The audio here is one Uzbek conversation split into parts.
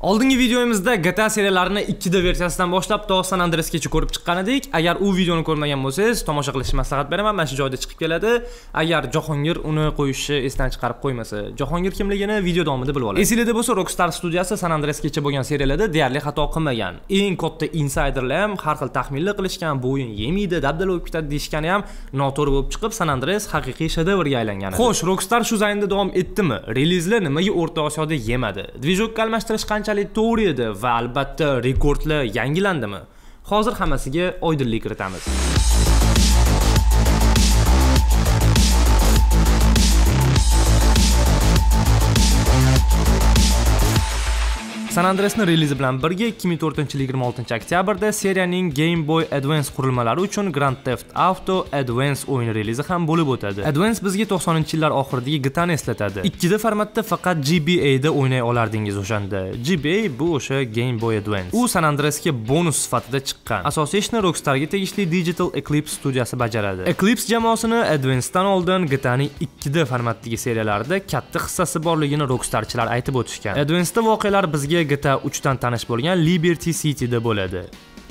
Oldingi videomizda GTA seriyalarini ikkita versiyasidan boshlab to San Andreasgacha ko'rib chiqqan edik. Agar u videoni ko'rmagan bo'lsangiz, tomosha qilishni maslahat beraman. Mana shu joyda chiqib keladi. Agar Jahongir uni qo'yishni esdan chiqarib qo'ymasa, Jahongir kimligini video davomida bilib olasiz. Esingizda bo'lsa, Rockstar studiyasi San Andreasgacha bo'lgan seriyalarda deyarli xato qilmagan. Eng katta insiderlar ham har xil taxminlar qilishgan, bu o'yin yemaydi, dabdala bo'lib ketadi deyishgani ham noto'g'ri bo'lib chiqib, San Andreas haqiqiy shedevrga aylangan. Xo'sh, Rockstar shu zaynda davom etdimi? Relizlar nimaga O'rta Osiyoda yemadi? Dvijokka almashtirish qancha qanchalik to'g'ri edi va albatta rekordlar yangilandimi? Hozir hammasiga oydinlik kiritamiz. San Andreas'ni relizi bilan birga 2004-26 oktyabrda seriyaning Game Boy Advance qurilmalari uchun Grand Theft Auto Advance o'yini relizi ham bo'lib o'tadi. Advance bizga 90-yillar oxiridagi GTA ni eslatadi. Ikkita formatda faqat GBA da o'ynay olardingiz o'shanda. GBA bu o'sha Game Boy Advance. U San Andreasga bonus sifatida chiqqan. Asosiy ishni Rockstarga tegishli Digital Eclipse studiyasi bajaradi. Eclipse jamoasini Advance'dan oldin GTA ning ikkita formatdagi seriyalarida katta hissasi borligini Rockstarchilar aytib o'tishgan. Advance'da voqealar bizga GTA 3 dan tanish bo'lgan Liberty Cityda bo'ladi.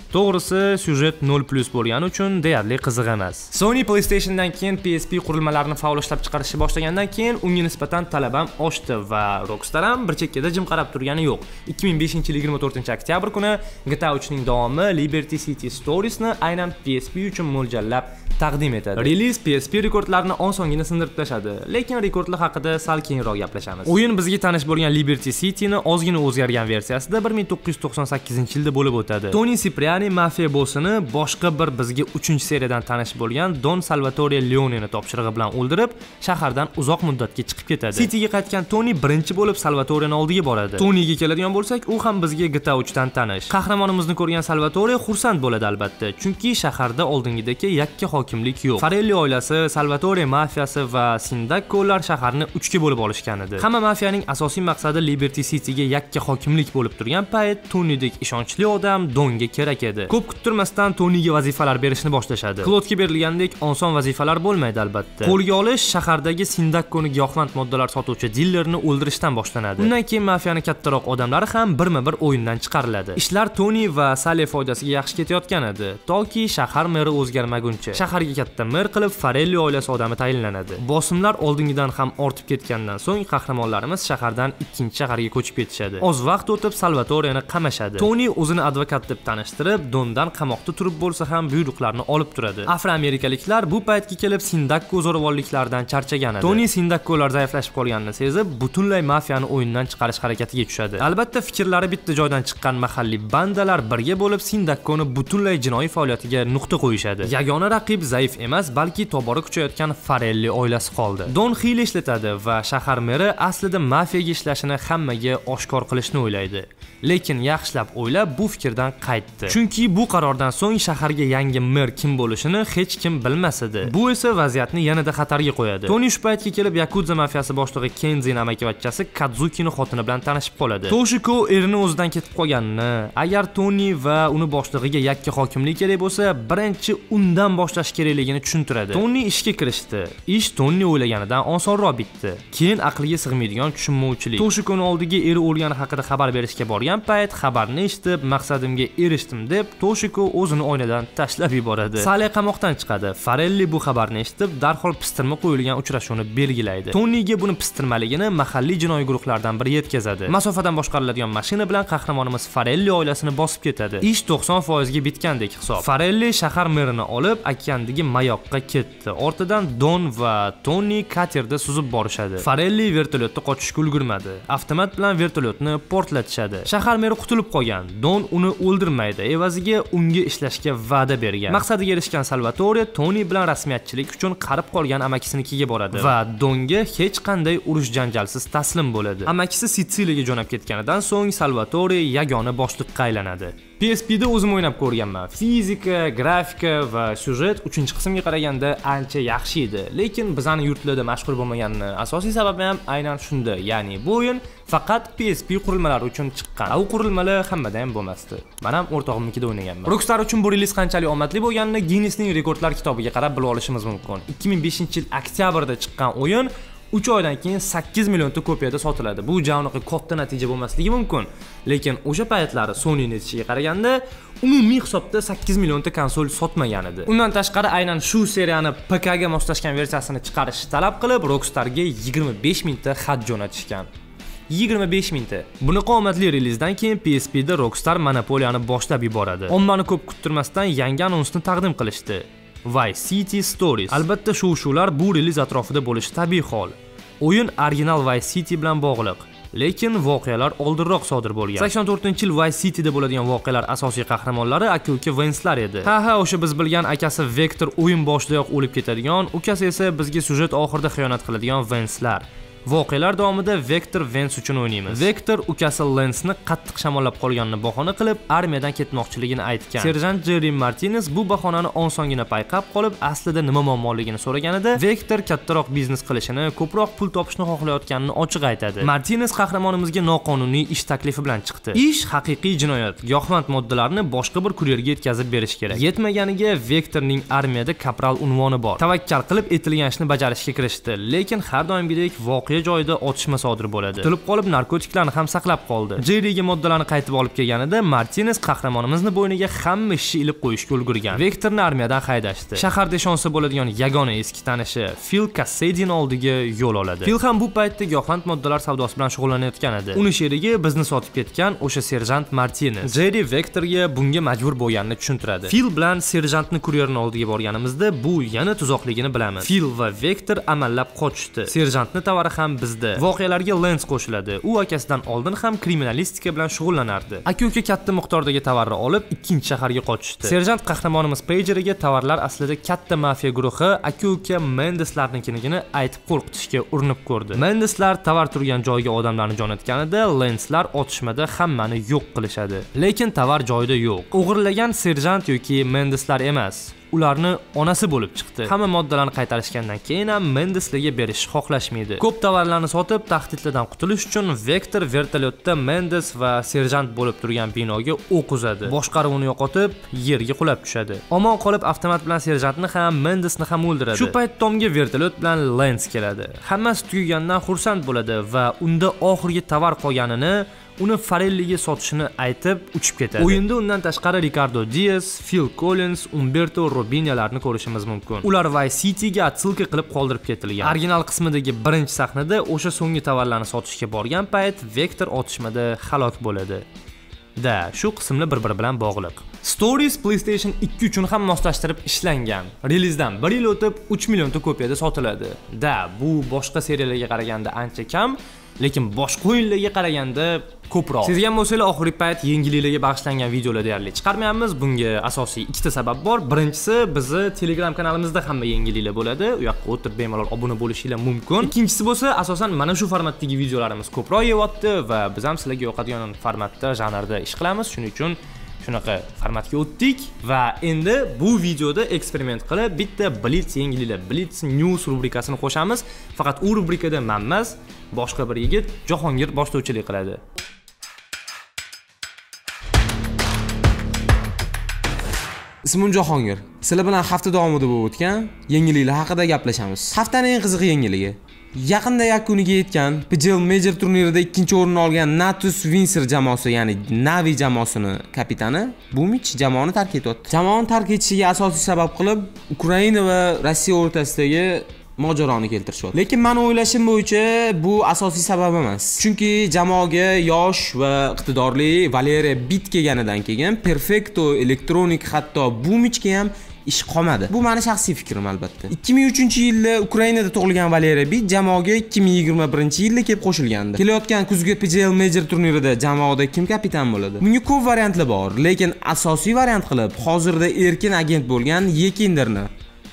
To'g'risi, syujet 0 plus bo'lgani uchun deyarli qiziq emas. Sony PlayStationdan keyin PSP qurilmalarini faol ishlab chiqarishni boshlagandan keyin unga nisbatan talab ham oshdi va Rockstar ham bir chekkada jim qarab turgani yo'q. 2005-yil 24-oktyabr kuni GTA 3 ning davomi Liberty City Storiesni aynan PSP uchun mo'ljallab taqdim etadi. Release PSP rekordlarini osongina sindirib tashladi, lekin rekordlar haqida sal keyinroq gaplashamiz. O'yin bizga tanish bo'lgan Liberty Cityni ozgina o'zgargan versiyasida 1998-yilda bo'lib o'tadi. Tony Cipriani mafiya bossini boshqa bir bizga 3-seriyadan tanish bo'lgan Don Salvatore Leoneni topshirig'i bilan o'ldirib, shahardan uzoq muddatga chiqib ketadi. Cityga qaytgan Tony birinchi bo'lib Salvatoreni oldiga boradi. Tonyga keladigan bo'lsak, u ham bizga GTA 3 dan tanish. Qahramonimizni ko'rgan Salvatore xursand bo'ladi albatta, chunki shaharda oldingidagi yakka hokimlik yo'q. Farelli oilasi, Salvatore mafiyasi va Sindakkolar shaharni 3 ga bo'lib olishgan edi. Hamma mafiyaning asosiy maqsadi Liberty Cityga yakka hokimlik bo'lib turgan payt Tonydek ishonchli odam Donga kerak edi. Ko'p kuttirmasdan Tonyga vazifalar berishni boshlashadi. Klodga berilgandek oson vazifalar bo'lmaydi albatta. Qo'lga olish shahardagi Sindakkoni giyohvand moddalar sotuvchi dillerni o'ldirishdan boshlanadi. Undan keyin mafiyani kattaroq odamlari ham birma-bir o'yindan chiqariladi. Ishlar Tony va Sale foydasiga yaxshi ketayotgan edi, toki shahar meri o'zgarmaguncha. Shaharga katta mer qilib Farelli oilasi odami tayinlanadi. Bosimlar oldingidan ham ortib ketgandan so'ng qahramonlarimiz shahardan ikkinchi shaharga ko'chib ketishadi. Oz vaqt o'tib Salvatoreni qamashadi. Tony o'zini advokat deb tanishtirib, Dondan qamoqda turib bo'lsa ham buyruqlarni olib turadi. Afroamerikaliklar bu paytga kelib Sindakko zo'ravonliklaridan charchagan edi. Tony Sindakkolar zaiflashib qolganini sezib, butunlay mafiyani o'yindan chiqarish harakatiga tushadi. Albatta, fikrlari bitta joydan chiqqan mahalliy bandalar birga bo'lib Sindakkoni butunlay jinoiy faoliyatiga nuqta qo'yishadi. Yagona raqib zaif emas, balki tobora kuchayotgan Farelli oilasi qoldi. Don xil ishlatadi va shahar meri aslida mafiyaga ishlashini hammaga oshkor qilishni o'ylaydi. Lekin yaxshilab o'ylab bu fikrdan qaytdi. Chunki bu qarordan so'ng shaharga yangi mer kim bo'lishini hech kim bilmas edi. Bu esa vaziyatni yanada xatarga qo'yadi. toni shu paytga kelib Yakuza mafiyasi boshlig'i kenzin amakivachchasi Kadzukini xotini bilan tanishib qoladi. Toshiko erini o'zidan ketib qolganini, agar toni va uni boshlig'iga yakka hokimlik kerak bo'lsa, birinchi undan boshlash kerakligini tushuntiradi. toni ishga kirishdi. Ish toni o'ylaganidan osonroq bitdi. Keyin aqliga sig'maydigan tushunmovchilik. Toshikoni oldiga eri o'lgani haqida xabar berishga borgan payt xabarni eshitib, maqsadimga erishdim deb Toshiko o'zini oynadan tashlab yuboradi. Sale qamoqdan chiqadi. Farelli bu xabarni eshitib, darhol pistirma qo'yilgan uchrashuvni belgilaydi. Tonyga buni pistirmaligini mahalliy jinoiy guruhlardan biri yetkazadi. Masofadan boshqariladigan mashina bilan qahramonimiz Farelli oilasini bosib ketadi. Ish 90% ga bitgandek hisob. Farelli shahar merini olib, okeandagi mayoqqa ketdi. Ortidan Don va tonni katerda suzib borishadi. Farelli vertolyotda qochishga ulgurmadi. Avtomat bilan vertolyotni portlatishadi. Shahar meri qutulib qolgan. Don uni o'ldirmaydi. Evaziga unga ishlashga va'da bergan. Maqsadiga erishgan Salvatore Tony bilan rasmiyatchilik uchun qarib qolgan amakisinikiga boradi va Donga hech qanday urush janjalsiz taslim bo'ladi. Amakisi Sitsiliyaga jo'nab ketganidan so'ng Salvatore yagona boshliqqa aylanadi. PSPda o'zim o'ynab ko'rganman. Fizika, grafika va syujet 3-qismga qaraganda ancha yaxshi edi, lekin bizani yurtlarda mashhur bo'lmaganini asosiy sababi ham aynan shunda. Ya'ni bu o'yin faqat PSP qurilmalari uchun chiqqan. U qurilmalar hammada ham bo'lmasdi. Men ham o'rtog'imnikida o'ynaganman. Rockstar uchun bu reliz qanchalik omadli bo'lganini Guinnessning rekordlar kitobiga qarab bilib olishimiz mumkin. 2005-yil oktyabrda chiqqan o'yin 3 oydan keyin 8 millionta kopiyada sotiladi bu javnaqa katta natija bo'lmasligi mumkin lekin o'sha paytlari Sony netishiga qaraganda umumiy hisobda 8 millionta konsol sotmagan edi undan tashqari aynan shu seriyani pk ga moslashgan versiyasini chiqarishni talab qilib rockstarga 25 mingta xat jo'natishgan 25 mingta. Bunaqa omadli relizdan keyin PSPda Rockstar monopoliyani boshlab yuboradi. Ommani ko'p kuttirmasdan yangi anonsni taqdim qilishdi. Vice City Stories. Albatta shuv-shuvlar bu reliz atrofida bo'lishi tabiiy hol. O'yin original Vice City bilan bog'liq. lekin voqealar oldinroq sodir bo'lgan 84 yil Vice Cityda bo'ladigan voqealar asosiy qahramonlari aka-uka Venslar edi ha ha o'sha biz bilgan akasi Vector o'yin boshidayoq o'lib ketadigan ukasi esa bizga syujet oxirida xiyonat qiladigan Venslar Voqealar davomida Vector Vance uchun o'ynaymiz. Vector ukasi Lensni qattiq shamollab qolganini bahona qilib, armiyadan ketmoqchiligini aytgan. Serjant Jerry Martinez bu bahonani osongina payqab qolib, aslida nima muammoligini so'raganida, Vector kattaroq biznes qilishini, ko'proq pul topishni xohlayotganini ochiq aytadi. Martinez qahramonimizga noqonuniy ish taklifi bilan chiqdi. Ish haqiqiy jinoyat. Giyohvand moddalarni boshqa bir kuryerga yetkazib berish kerak. Yetmaganiga Vectorning armiyada kapral unvoni bor. Tavakkal qilib etilgan ishni bajarishga kirishdi, lekin har doimgidek voqea voqea joyida otishma sodir bo'ladi. Tilib qolib narkotiklarni ham saqlab qoldi. Jerriga moddalarni qaytib olib kelganida martines qahramonimizni bo'yniga hamma ishni ilib qo'yishga ulgurgan. Vektorni armiyadan haydashdi. Shaharda ishonsa bo'ladigan yagona eski tanishi fil kassedin oldiga yo'l oladi. Fil ham bu paytda giyohvand moddalar savdosi bilan shug'ullanayotgan edi. Uni sherigi bizni sotib ketgan o'sha serjant martines jerri vektorga bunga majbur bo'lganini tushuntiradi. Fil bilan serjantni kuryerni oldiga borganimizda bu yana tuzoqligini bilamiz. Fil va vektor amallab qochishdi. Serjantni tovari ham bizda. Voqealarga lens qo'shiladi. U akasidan oldin ham kriminalistika bilan shug'ullanardi. Aka uka katta miqdordagi tovarni olib ikkinchi shaharga qochishdi. Serjant qahramonimiz pejeriga tovarlar aslida katta mafiya guruhi aka uka mendeslarnikiligini aytib qo'rqitishga urinib ko'rdi. Mendeslar tovar turgan joyga odamlarni jo'natganida lenslar otishmada hammani yo'q qilishadi. Lekin tovar joyida yo'q. O'g'irlagan serjant yoki mendeslar emas. Ularni onasi bo'lib chiqdi. Hamma moddalarni qaytarishgandan keyin ham mendeslarga berishni xohlashmaydi. Ko'p tovarlarni sotib tahdidlardan qutulish uchun vektor vertolyotda mendes va serjant bo'lib turgan binoga o'q uzadi. Boshqaruvni yo'qotib yerga qulab tushadi. Omon qolib avtomat bilan serjantni ham mendesni ham o'ldiradi. Shu payt tomga vertolyot bilan lens keladi. Hammasi tugagandan xursand bo'ladi va unda oxirgi tovar qolganini uni Farelliga sotishini aytib uchib ketadi. O'yinda undan tashqari Ricardo Diaz, Phil Collins, Umberto Robinyalarni ko'rishimiz mumkin. Ular Vice Cityga atsilka qilib qoldirib ketilgan. Original qismidagi birinchi sahnada o'sha so'nggi tovarlarni sotishga borgan payt Vector otishmada halok bo'ladi. Da, shu qismlar bir-biri bilan bog'liq. Stories PlayStation 2 uchun ham moslashtirib ishlangan. Relizdan 1 yil o'tib 3 millionta kopiyada sotiladi. Da, bu boshqa seriyalarga qaraganda ancha kam, lekin boshqa o'yinlarga qaraganda ko'proq. Sezgan bo'lsanglar oxirgi payt yengilliklarga bag'ishlangan videolar deyarli chiqarmayapmiz. Bunga asosiy ikkita sabab bor. Birinchisi bizni telegram kanalimizda hamma yengilliklar bo'ladi. U yoqqa o'tirib bemalol obuna bo'lishinglar mumkin. Ikkinchisi bo'lsa asosan mana shu formatdagi videolarimiz ko'proq yeyapti va biz ham sizlarga yoqadigan formatda janrda ish qilamiz. Shuning uchun shunaqa formatga o'tdik va endi bu videoda eksperiment qilib bitta blitz yangiliklar blitz news rubrikasini qo'shamiz. Faqat u rubrikada man emas boshqa bir yigit jahongir boshlovchilik qiladi. Ismim jahongir. Sizlar bilan hafta davomida bo'lib o'tgan yangiliklar haqida gaplashamiz. Haftaning eng qiziq yangiligi yaqinda yakuniga yetgan pjl major turnirida ikkinchi o'rinni olgan natus winser jamoasi ya'ni navi jamoasini kapitani bumich jamoani tark etyapti. Jamoani tark etishiga asosiy sabab qilib ukraina va rossiya o'rtasidagi mojaroni keltirishyapti lekin mani o'ylashim bo'yicha bu asosiy sabab emas. Chunki jamoaga yosh va iqtidorli valeriya bit kelganidan keyin perfecto elektronik hatto bumichga ham ish qolmadi. Bu mani shaxsiy fikrim albatta. 2003 yilda ukrainada tug'ilgan valeriy bit jamoaga 2021 yilda kelib qo'shilgandi. Kelayotgan kuzgi pjl major turnirida jamoada kim kapitan bo'ladi? Bunga ko'p variantlar bor lekin asosiy variant qilib hozirda erkin agent bo'lgan yekindirni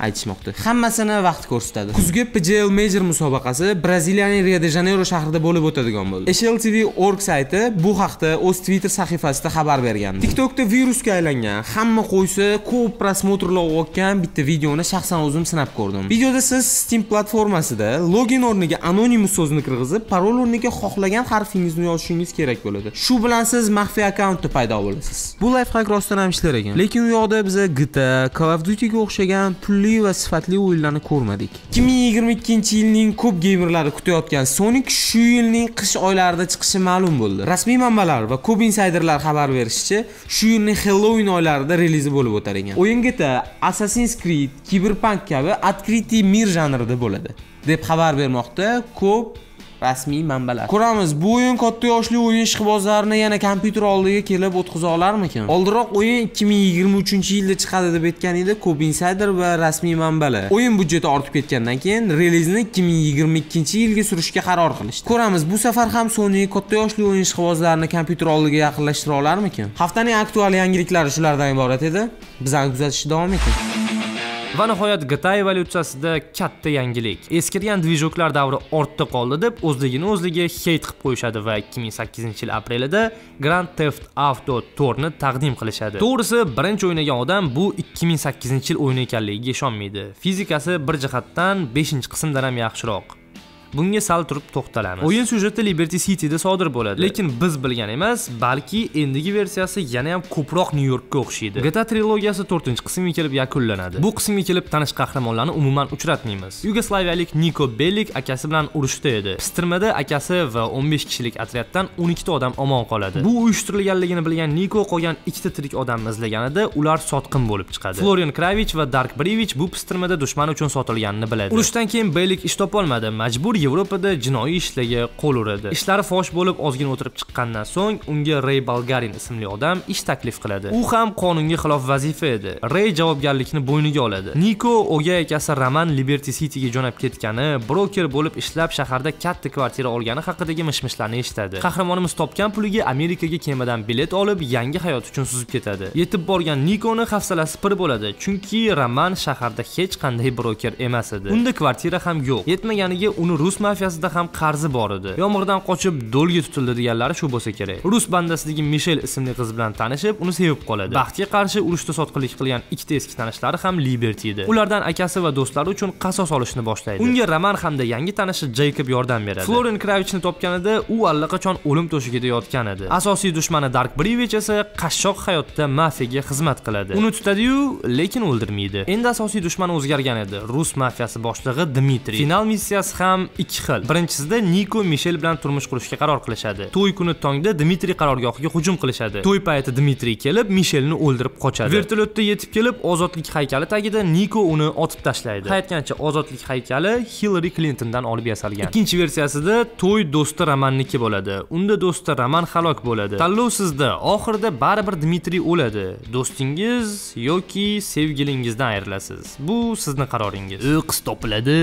aytishmoqda. Hammasini vaqt ko'rsatadi. Kuzgi pjl major musobaqasi braziliyaning rio de janeyro shahrida bo'lib o'tadigan bo'ldi. Shltv org sayti bu haqda o'z twitter sahifasida xabar bergan tiktokda virusga aylangan hamma qo'ysa ko'p prosmotrlar olayotgan bitta videoni shaxsan o'zim sinab ko'rdim. Videoda siz steam platformasida login o'rniga anonimus so'zini kirgizib parol o'rniga xohlagan harfingizni yozishingiz kerak bo'ladi. Shu bilan siz maxfiy akkauntda paydo bo'lasiz. Bu layfhak rostdan ham ishlar ekan. Lekin u yoqda biza gta call of dutyga o'xshagan pulli turli va sifatli o'yinlarni ko'rmadik. 2022 yilning ko'p geymerlari kutayotgan sonic shu yilning qish oylarida chiqishi ma'lum bo'ldi. Rasmiy manbalar va ko'p insayderlar xabar berishicha shu yilning Halloween oylarida relizi bo'lib o'tar ekan. O'yin GTA Assassin's Creed Cyberpunk kabi открытый мир janrida bo'ladi deb xabar bermoqda ko'p rasmiy manbalar. Ko'ramiz bu o'yin katta yoshli o'yin ishqibozlarini yana kompyuter oldiga kelib o'tkaza olarmikan oldinroq o'yin 2023 yilda chiqadi deb aytgan edi ko'p insider va rasmiy manbalar o'yin budjeti ortib ketgandan keyin relizni 2022 yilga surishga qaror qilishdi. Ko'ramiz bu safar ham Sony katta yoshli o'yin ishqibozlarini kompyuter oldiga yaqinlashtira olarmikan haftaning aktual yangiliklari shulardan iborat edi. Bizani kuzatishda davom eting Va nihoyat GTA evolyutsiyasida katta yangilik. Eskirgan dvijoklar davri ortda qoldi deb o'zligini o'zligi heyt qilib qo'yishadi va 2008-yil aprelida Grand Theft Auto Tour'ni taqdim qilishadi. To'g'risi, birinchi o'ynagan odam bu 2008-yil o'yini ekanligiga ishonmaydi. Fizikasi bir jihatdan 5-qismdan ham yaxshiroq. Bunga sal turib to'xtalamiz. O'yin syujeti Liberty Cityda sodir bo'ladi, lekin biz bilgan emas, balki endigi versiyasi yana ham ko'proq Nyu-Yorkka o'xshaydi. GTA trilogiyasi 4-qismga kelib yakunlanadi. Bu qismga kelib tanish qahramonlarni umuman uchratmaymiz. Yugoslaviyalik Niko Bellik akasi bilan urushda edi. Pistirmada akasi va 15 kishilik otryaddan 12 ta odam omon qoladi. Bu uyushtirilganligini bilgan Niko qolgan ikkita tirik odamni izlaganida ular sotqin bo'lib chiqadi. Florian Kravich va Dark Brivich bu pistirmada dushman uchun sotilganini biladi. Urushdan keyin Bellik ish topolmadi, majbur Yevropada jinoiy ishlarga qo'l uradi. Ishlari fosh bo'lib ozgina o'tirib chiqqandan so'ng unga Rey Balgarin ismli odam ish taklif qiladi. U ham qonunga xilof vazifa edi. Rey javobgarlikni bo'yniga oladi. Niko o'gay akasi Roman Liberty Cityga jo'nab ketgani, broker bo'lib ishlab shaharda katta kvartira olgani haqidagi mishmishlarni eshitadi. Qahramonimiz topgan puliga Amerikaga kemadan bilet olib, yangi hayot uchun suzib ketadi. Yetib borgan Nikoni hafsalasi pir bo'ladi, chunki Roman shaharda hech qanday broker emas edi. Unda kvartira ham yo'q. Yetmaganiga uni rus mafiyasida ham qarzi bor edi. Yomg'irdan qochib do'lga tutildi deganlari shu bo'lsa kerak. Rus bandasidagi Mishel ismli qiz bilan tanishib, uni sevib qoladi. Baxtga qarshi urushda sotqinlik qilgan ikkita eski tanishlari ham Liberty edi. Ulardan akasi va do'stlari uchun qasos olishni boshlaydi. Unga Roman hamda yangi tanishi jeykob yordam beradi. Florin Kravichni topganida u allaqachon o'lim to'shigida yotgan edi. Asosiy dushmani Dark Brivich esa qashshoq hayotda mafiyaga xizmat qiladi. Uni tutadi-yu, lekin o'ldirmaydi. Endi asosiy dushman o'zgargan edi. Rus mafiyasi boshlig'i Dmitriy. Final missiyasi ham ikki xil. Birinchisida Niko Mishel bilan turmush qurishga qaror qilishadi. To'y kuni tongda Dmitriy qarorgohiga hujum qilishadi. To'y payti Dmitriy kelib, Mishelni o'ldirib qochadi. Vertolyotda yetib kelib, ozodlik haykali tagida Niko uni otib tashlaydi. Hayotgancha ozodlik haykali Hillary Clintondan olib yasalgan. Ikkinchi versiyasida to'y do'sti Romanniki bo'ladi. Unda do'sti Roman halok bo'ladi. Tanlov sizda. Oxirida baribir Dmitriy o'ladi. Do'stingiz yoki sevgilingizdan ayrilasiz. Bu sizning qaroringiz. Qiz topiladi.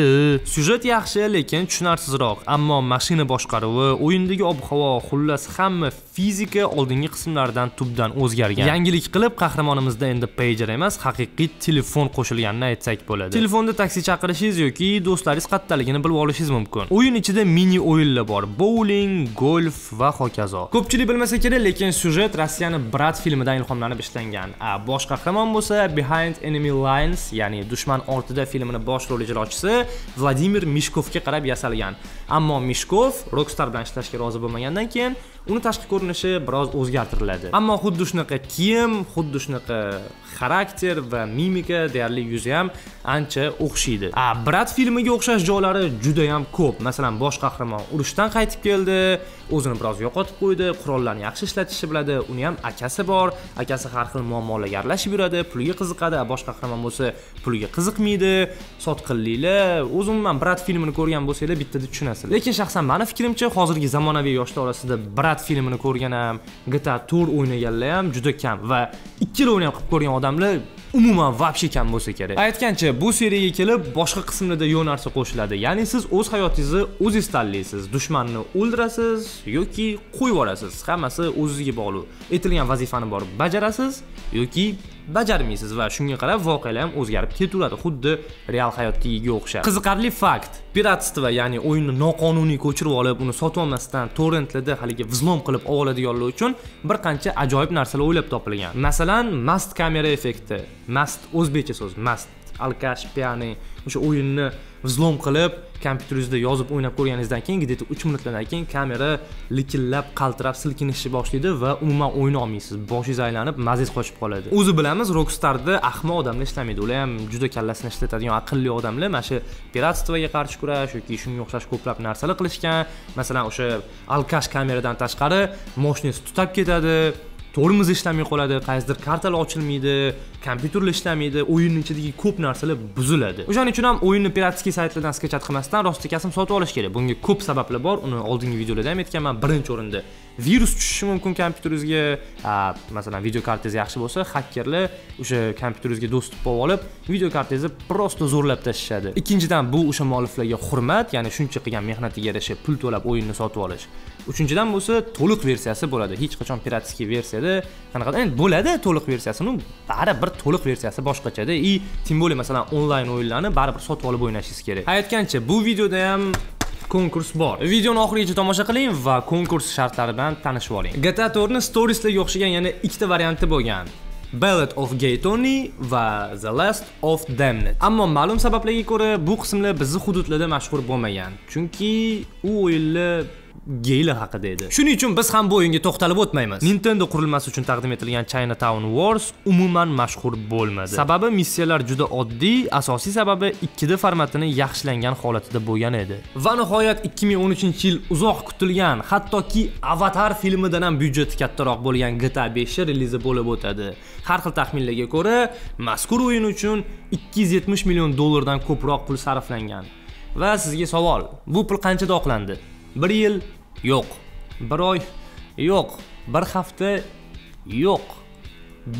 Syujet yaxshi, lekin tushunarsizroq, ammo mashina boshqaruvi, o'yindagi ob-havo, xullas hamma fizika oldingi qismlardan tubdan o'zgargan. Yangilik qilib qahramonimizda endi pager emas, haqiqiy telefon qo'shilganini aytsak bo'ladi. Telefonda taksi chaqirishingiz yoki do'stlaringiz qayerdaligini bilib olishingiz mumkin. O'yin ichida mini o'yinlar bor: bowling, golf va hokazo. Ko'pchilik bilmasa kerak, lekin syujet Rossiyani Brat filmidan ilhomlanib ishlangan. A bosh qahramon bo'lsa Behind Enemy Lines, ya'ni dushman ortida filmini bosh rol ijrochisi Vladimir Mishkovga qarab yasalgan. Ammo Mishkov Rockstar bilan ishlashga rozi bo'lmagandan keyin uni tashqi ko'rinishi biroz o'zgartiriladi. Ammo xuddi shunaqa kiyim, xuddi shunaqa xarakter va mimika deyarli yuzi ham ancha o'xshaydi. A Brat filmiga o'xshash joylari juda ham ko'p. Masalan, bosh qahramon urushdan qaytib keldi, o'zini biroz yo'qotib qo'ydi, qurollarni yaxshi ishlatishni biladi, uni ham akasi bor, akasi har xil muammolarga aralashib yuradi, pulga qiziqadi, bosh qahramon bo'lsa pulga qiziqmaydi, sotqinliklar, o'zi umuman Brat filmini ko'rgan bo'lsanglar bittada tushunasizlar. Lekin shaxsan mani fikrimcha, hozirgi zamonaviy yoshlar orasida Brat filmini ko'rgan ham, GTA Tour o'ynaganlar ham juda kam va ikkalovini ham qilib ko'rgan odamlar umuman вообще kam bo'lsa kerak. Aytgancha, bu seriyaga kelib boshqa qismlarda yo'q narsa qo'shiladi. Ya'ni siz o'z hayotingizni o'zingiz tanlaysiz. Dushmanni o'ldirasiz yoki qo'yib yuborasiz. Hammasi o'zingizga bog'liq. Aytilgan vazifani borib bajarasiz yoki bajarmaysiz va shunga qarab voqealar ham o'zgarib ketaveradi xuddi real hayotdagiga o'xshab. Qiziqarli fakt. Piratство ya'ni o'yinni noqonuniy ko'chirib olib uni sotib olmasdan torrentlarda haligi vzlom qilib oladiganlar uchun bir qancha ajoyib narsalar o'ylab topilgan. Masalan mast kamera effekti mast o'zbekcha so'z mast alkash piani o'sha o'yinni vzlom qilib kompyuteringizda yozib o'ynab ko'rganingizdan keyin где то uch minutlardan keyin kamera likillab qaltirab silkinishni boshlaydi va umuman o'yna olmaysiz. Boshingiz aylanib mazangiz qochib qoladi. O'zi bilamiz rockstarda ahmoq odamlar ishlamaydi. Ular ham juda kallasini ishlatadigan aqlli odamlar. Mana shu piratstvoga qarshi kurash yoki shunga o'xshash ko'plab narsalar qilishgan. Masalan o'sha alkash kameradan tashqari moshinangiz tutab ketadi. Tormoz ishlamay qoladi qaysidir kartalar ochilmaydi kompyuterlar ishlamaydi o'yinni ichidagi ko'p narsalar buziladi. O'shaning uchun ham o'yinni piratskiy saytlardan skachat qilmasdan rosti kasm sotib olish kerak. Bunga ko'p sabablar bor uni oldingi videolarda ham aytganman. Birinchi o'rinda virus tushishi mumkin kompyuteringizga. Masalan video kartangiz yaxshi bo'lsa xakerlar o'sha kompyuteringizga dostуп bo'lib olib video kartangizni просто zo'rlab tashlashadi. Ikkinchidan bu o'sha mualliflarga hurmat ya'ni shuncha qilgan mehnatiga yarasha pul to'lab o'yinni sotib olish. Uchinchidan bo'lsa to'liq versiyasi bo'ladi. Hech qachon piratskiy versiyada qanaqa endi bo'ladi to'liq versiyasi ну baribir to'liq versiyasi boshqachada. И тем более masalan onlayn o'yinlarni baribir sotib olib o'ynashingiz kerak. Aytgancha bu videoda ham konkurs bor videoni oxirigacha tomosha qiling va konkurs shartlari bilan tanishib oling gta 4 ni storieslarga o'xshagan yana ikkita varianti bo'lgan Ballad of Gay Tony va The Last of Damned. Ammo ma'lum sabablarga ko'ra bu qismlar bizning hududlarda mashhur bo'lmagan. Chunki u o'yinlar geylar haqida edi. Shuning uchun biz ham bu o'yinga to'xtalib o'tmaymiz. Nintendo qurilmasi uchun taqdim etilgan chinatown wars umuman mashhur bo'lmadi. Sababi missiyalar juda oddiy asosiy sababi 2d formatini yaxshilangan holatida bo'lgan edi. Va nihoyat 2013 yil uzoq kutilgan hattoki avatar filmidan ham byudjeti kattaroq bo'lgan gta 5 relizi bo'lib o'tadi. Har xil taxminlarga ko'ra mazkur o'yin uchun 270 million dollardan ko'proq pul sarflangan. Va sizga savol bu pul qanchada oqlandi bir yil yo'q. Bir oy yo'q. Bir hafta yo'q.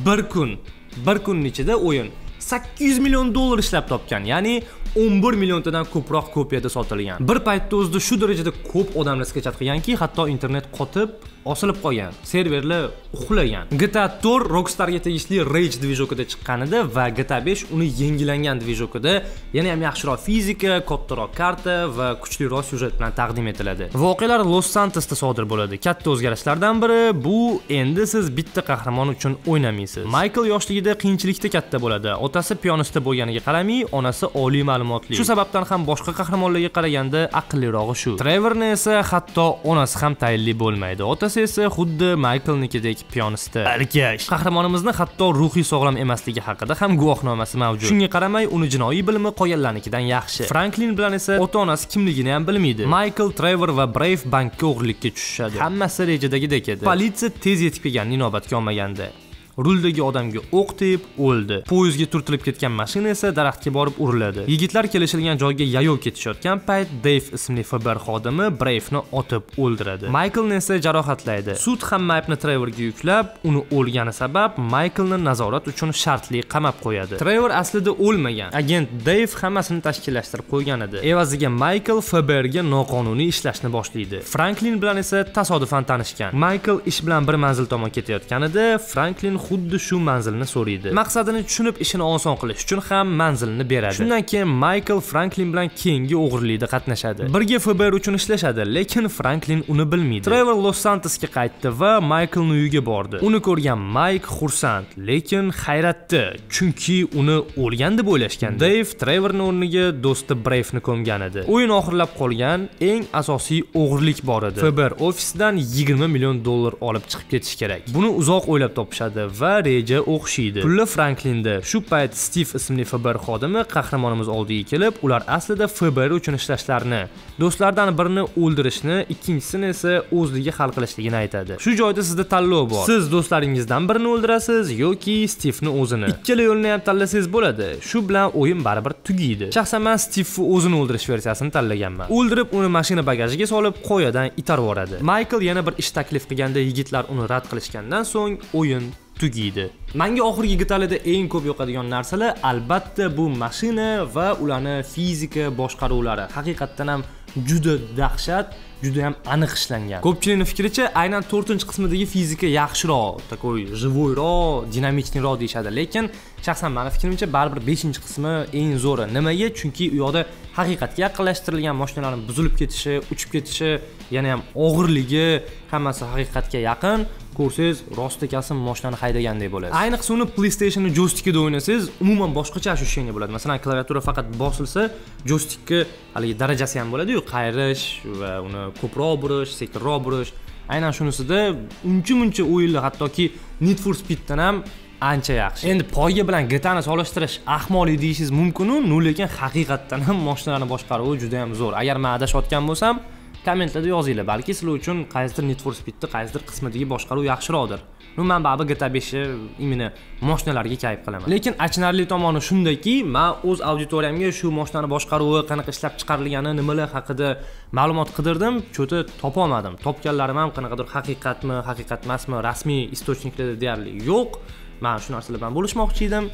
Bir kun. Bir kunni ichida o'yin. 800 million dollar ishlab topgan ya'ni 11 milliontadan ko'proq kopiyada sotilgan. Bir paytda o'zida shu darajada ko'p odamlar sketchat qilganki hatto internet qotib osilib qolgan serverlar uxlagan. Gta 4 rockstarga tegishli rage dvijokida chiqqanida va gta 5 uni yangilangan dvijokida yana ham yaxshiroq fizika kattaroq karta va kuchliroq syujet bilan taqdim etiladi. Voqealar los santosda sodir bo'ladi. Katta o'zgarishlardan biri bu endi siz bitta qahramon uchun o'ynamaysiz. Maykl yoshligida qiyinchilikda katta bo'ladi. Otasi piyonista bo'lganiga qaramay onasi oliy ma'lumotli. Shu sababdan ham boshqa qahramonlarga qaraganda aqllirog'i shu. Trevorni esa hatto onasi ham tayinli bo'lmaydi. Otasi otasi esa xuddi maykilnikidek piyonista alkash. Qahramonimizni hatto ruhiy sog'lom emasligi haqida ham guvohnomasi mavjud. Shunga qaramay uni jinoiy bilimi qolganlarnikidan yaxshi. Franklin bilan esa ota onasi kimligini ham bilmaydi. Maykl trevor va breyv bankka o'g'irlikka tushishadi. Hammasi rejadagidek edi. Politsiya tez yetib kelganini inobatga olmaganda ruldagi odamga o'q tegib o'ldi. Poyezdga turtilib ketgan mashina esa daraxtga borib uriladi. Yigitlar kelishilgan joyga yayov ketishayotgan payt deyv ismli fbr xodimi breyfni otib o'ldiradi. Mayklni esa jarohatlaydi. Sud hamma aybni trevorga yuklab uni o'lgani sabab mayklni nazorat uchun shartli qamab qo'yadi. Trevor aslida o'lmagan. Agent deyv hammasini tashkillashtirib qo'ygan edi. Evaziga maykl fbrga noqonuniy ishlashni boshlaydi. Franklin bilan esa tasodifan tanishgan. Maykl ish bilan bir manzil tomon ketayotganida franklin xuddi shu manzilni so'raydi. Maqsadini tushunib ishini oson qilish uchun ham manzilni beradi. Shundan keyin maykl franklin bilan keyingi o'g'irlikda qatnashadi. Birga fbr uchun ishlashadi lekin franklin uni bilmaydi. Trevor los santosga qaytdi va mayklni uyiga bordi. Uni ko'rgan mayk xursand lekin hayratda chunki uni o'lgan deb o'ylashgan deyv trevorni o'rniga do'sti breyvni ko'mgan edi. O'yin oxirlab qolgan eng asosiy o'g'irlik bor edi. Fbr ofisidan 20 million dollar olib chiqib ketish kerak. Buni uzoq o'ylab topishadi va reja o'xshaydi. Pulli franklinda. Shu payt stiv ismli fbr xodimi qahramonimiz oldiga kelib ular aslida fbr uchun ishlashlarini do'stlaridan birini o'ldirishni ikkinchisini esa o'zligi hal qilishligini aytadi. Shu joyda sizda tanlov bor. Siz do'stlaringizdan birini o'ldirasiz yoki stivni o'zini. Ikkala yo'lni ham tanlasangiz bo'ladi. Shu bilan o'yin baribir tugaydi. Shaxsan man stivni o'zini o'ldirish versiyasini tanlaganman. O'ldirib uni mashina bagajiga solib qoyadan itarib yuboradi. Maykl yana bir ish taklif qilganda yigitlar uni rad qilishgandan so'ng o'yin tugaydi manga oxirgi gitalida eng ko'p yoqadigan narsalar albatta bu mashina va ularni fizika boshqaruvlari. Haqiqatdan ham juda dahshat juda ham aniq ishlangan. Ko'pchilikni fikricha aynan to'rtinchi qismidagi fizika yaxshiroq такой живойroq dinamichniroq deyishadi lekin shaxsan mani fikrimcha baribir beshinchi qismi eng zo'ri. Nimaga? Chunki u yoqda haqiqatga yaqinlashtirilgan mashinalarni buzilib ketishi uchib ketishi yana ham og'irligi hammasi haqiqatga yaqin. Ko'rsangiz rosti kasim mashinani haydagandek bo'lasiz. Ayniqsa uni playstationni joystikida o'ynasangiz umuman boshqacha ощущение bo'ladi. Masalan klaviatura faqat bosilsa joystikni haligi darajasi ham bo'ladiyu qayrish va uni ko'proq burish sekinroq burish. Aynan shunisida uncha muncha o'yinlar hattoki need for speeddan ham ancha yaxshi. Endi poyga bilan gtani solishtirish ahmoqlik deyishingiz mumkinu no lekin haqiqatdan ham mashinalarni boshqaruvi juda yam zo'r. Agar man adashayotgan bo'lsam kommentlarda yozinglar balki sizlar uchun qaysidir need for speedni qaysidir qismidagi boshqaruv yaxshiroqdir. Ну man baribir gta beshni именно moshinalarga kayf qilaman. Lekin achinarli tomoni shundaki man o'z auditoriyamga shu moshinani boshqaruvi qanaqa ishlab chiqarilgani nimalar haqida ma'lumot qidirdim cho'ta topolmadim. Topganlarim ham qanaqadir haqiqatmi haqiqat emasmi rasmiy istochniklarda deyarli yo'q. Man shu narsalar bilan bo'lishmoqchi edim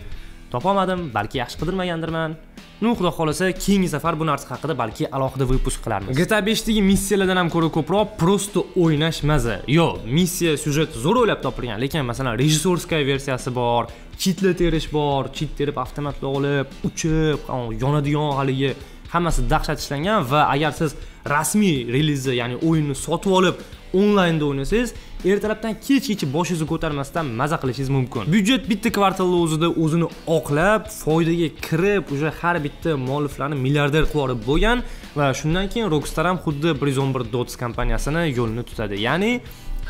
topolmadim balki yaxshi qidirmagandirman. Ну xudo xohlasa keyingi safar bu narsa haqida balki alohida выпуск qilarmiz. Gta beshdagi missiyalardan ham ko'ra ko'proq просто o'ynash maza yo missiya syujet zo'r o'ylab topilgan lekin masalan rejissorskaya versiyasi bor chitlar terish bor chit terib avtomatni olib uchib yonadigan haligi hammasi dahshat ishlangan va agar siz rasmiy relizni ya'ni o'yinni sotib olib onlaynda o'ynasangiz ertalabdan kechgacha boshingizni ko'tarmasdan maza qilishingiz mumkin. Byudjet bitta kvartalni o'zida o'zini oqlab foydaga kirib уже har bitta mualliflarni milliarder qilib yuborib bo'lgan va shundan keyin rockstar ham xuddi bir yuz o'n bir dots kompaniyasini yo'lini tutadi. Ya'ni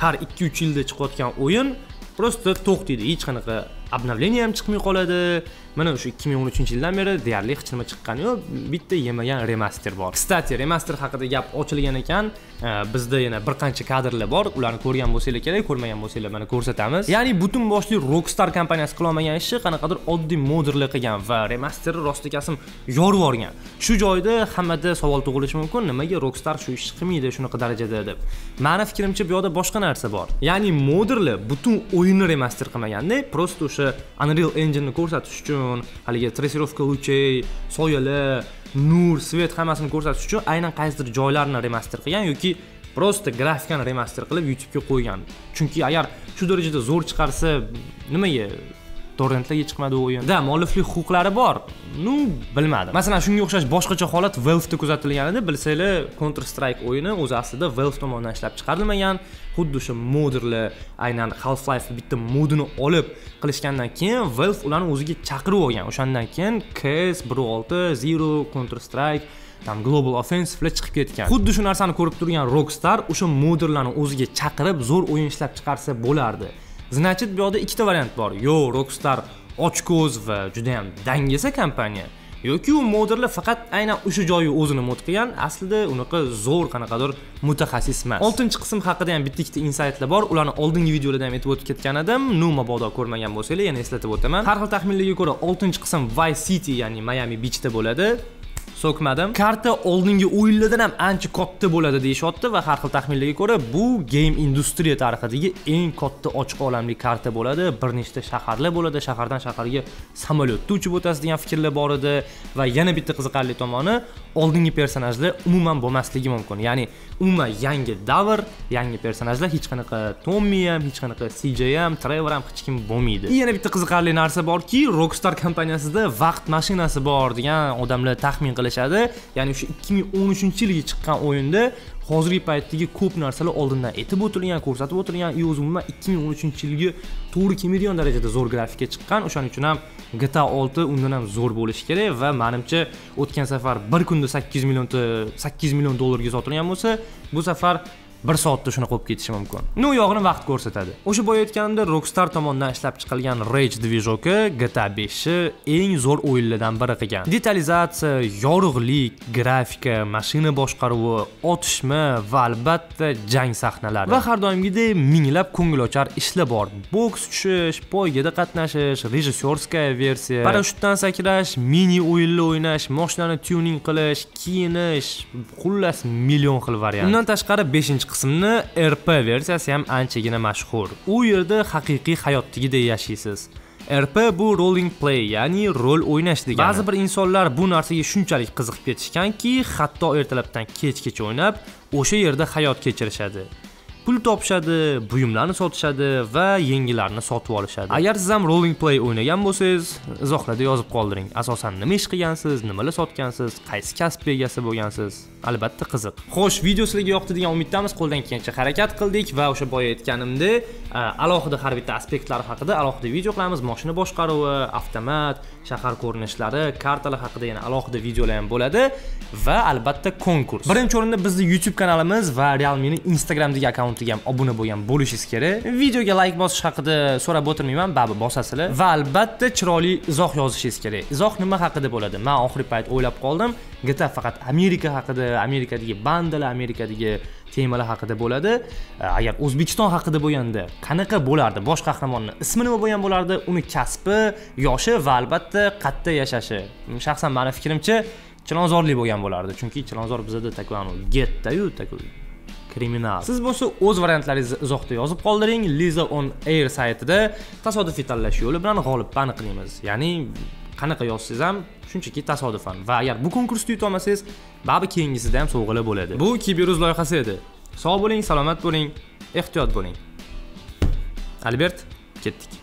har ikki uch yilda chiqayotgan o'yin просто to'xtaydi hech qanaqa обновление ham chiqmay qoladi mana o'sha ikki ming o'n uchinchi yildan beri deyarli hech nima chiqqani yo'q bitta yemagan remaster bor kstati remaster haqida gap ochilgan ekan bizda yana bir qancha kadrlar bor ularni ko'rgan bo'lsanglar kerak ko'rmagan bo'lsanglar mana ko'rsatamiz ya'ni butun boshli rockstar kompaniyasi qilolmagan ishni qanaqadir oddiy moderlar qilgan va remasterni rostikasim yorib yuborgan shu joyda hammada savol tug'ilishi mumkin nimaga rockstar shu ishni qilmaydi shunaqa darajada deb mani fikrimcha bu yoqda boshqa narsa bor ya'ni moderlar butun o'yinni remaster qilmaganda просто o'sha unreal engineni ko'rsatish uchun haligi tresировка лучей soyalar nur svet hammasini ko'rsatish uchun aynan qaysidir joylarni remaster qilgan yoki просто grafikani remaster qilib youtubega qo'ygan. Chunki agar shu darajada zo'r chiqarsa nimaga? Torrentlarga chiqmadi u o'yin. Da mualliflik huquqlari bor. Ну bilmadim. Masalan shunga o'xshash boshqacha holat valveda kuzatilgan edi bilsanglar counter strike o'yini o'zi aslida valve tomonidan ishlab chiqarilmagan. Xuddi o'sha modderlar aynan half life bitta modini olib qilishgandan keyin valve ularni o'ziga chaqirib olgan. O'shandan keyin ks bir olti zero counter strike там global offensivelar chiqib ketgan. Xuddi shu narsani ko'rib turgan rockstar o'sha modderlarni o'ziga chaqirib zo'r o'yin ishlab chiqarsa bo'lardi значит bu yoqda ikkita variant bor. Yo rockstar ochko'z va juda ham dangasa kompaniya. Yoki u modderlar faqat aynan o'sha joyi o'zini mod qilgan aslida unaqa zo'r qanaqadir mutaxassis emas oltinchi qism haqida ham bitta ikkita insaytlar bor. Ularni oldingi videolarda ham aytib o'tib ketgan edim. Nu mabodo ko'rmagan bo'lsanglar yana eslatib o'taman. Har xil taxminlarga ko'ra oltinchi qism vice city ya'ni Miami bichda bo'ladi. So'kmadim. Karta oldingi o'yinlardan ham ancha katta bo'ladi deyishyapti va har xil taxminlarga ko'ra bu game industriya tarixidagi eng katta ochiq olamli karta bo'ladi. Bir nechta shaharlar bo'ladi. Shahardan shaharga samolyotda uchib o'tasiz degan fikrlar bor edi va yana bitta qiziqarli tomoni oldingi personajlar umuman bo'lmasligi mumkin. Ya'ni umuman yangi davr yangi personajlar hech qanaqa tommi ham hech qanaqa cj ham trevor ham hech kim bo'lmaydi. Yana bitta qiziqarli narsa borki rockstar kompaniyasida vaqt mashinasi bor degan odamlar taxmin qilish qilishadi ya'ni o'sha ikki ming o'n uchinchi yilgi chiqqan o'yinda hozirgi paytdagi ko'p narsalar oldindan aytib o'tilgan ko'rsatib o'tilgan. И o'zi umuman ikki ming o'n uchinchi yilgi to'g'ri kelmaydigan darajada zo'r grafikka chiqqan. O'shaning uchun ham gta olti undan ham zo'r bo'lishi kerak va manimcha o'tgan safar bir kunda sakkiz million sakkiz million dollarga sotilgan bo'lsa bu safar bir soatda shunaqa bo'lib ketishi mumkin. Ну yog'ini vaqt ko'rsatadi. O'sha boya aytganimda rockstar tomonidan ishlab chiqilgan rage dvijoki gta beshni eng zo'r o'yinlardan biri qilgan. Detalizatsiya yorug'lik grafika mashina boshqaruvi otishma va albatta jang sahnalari. Va har doimgidek minglab ko'ngilochar ishlar bor. Boks tushish poygada qatnashish rejissyorskaya versiya. Parashyutdan sakrash mini o'yinlar o'ynash moshinani tuning qilish kiyinish xullas million xil variant. Undan tashqari beshinchi qismni rp versiyasi ham anchagina mashhur. U yerda haqiqiy hayotdagidek yashaysiz. Rp bu rolling play ya'ni rol o'ynash degani. Ba'zi bir insonlar bu narsaga shunchalik qiziqib ketishganki hatto ertalabdan kechgacha o'ynab o'sha yerda hayot kechirishadi. Pul topishadi buyumlarni sotishadi va yangilarini sotib olishadi. Agar siz ham rolling play o'ynagan bo'lsangiz izohlarda yozib qoldiring. Asosan nima ish qilgansiz nimalar sotgansiz qaysi kasb egasi bo'lgansiz? Albatta qiziq. Xo'sh video sizlarga yoqdi degan umiddamiz. Qo'ldan kelgancha harakat qildik va o'sha boya aytganimdek Э, alohida har bitta aspektlari haqida alohida video qilamiz. Moshina boshqaruvi avtomat shahar ko'rinishlari kartalar haqida yana alohida videolar ham bo'ladi va albatta konkurs. Birinchi o'rinda bizni youtube kanalimiz va realmeni instagramdagi akkauntiga ham obuna bo'lgan bo'lishingiz kerak. Videoga layk bosish haqida so'rab o'tirmayman baribir bosasizlar. Va albatta chiroyli izoh yozishingiz kerak. Izoh nima haqida bo'ladi? Man oxirgi payt o'ylab qoldim gta faqat amerika haqida amerikadagi bandalar amerikadagi temalar haqida bo'ladi. E, agar o'zbekiston haqida bo'lganda qanaqa bo'lardi? Bosh qahramonni ismi nima bo'lgan bo'lardi? Uni kasbi yoshi va albatta qayerda yashashi. Shaxsan mani fikrimcha chilonzorlik bo'lgan bo'lardi. Chunki chilonzor bizada такой gettayu такой kriminal. Siz bo'lsa o'z variantlaringizni izohda yozib qoldiring. Liza on air saytida tasodifiy tanlash yo'li bilan g'olibni aniqlaymiz. Ya'ni qanaqa yozsangiz ham shunchaki tasodifan. Va agar bu konkursda yuta olmasangiz baribir keyingisida ham sovg'alar bo'ladi. Bu kiberuz loyihasi edi. Sog' bo'ling salomat bo'ling ehtiyot bo'ling. Albert ketdik.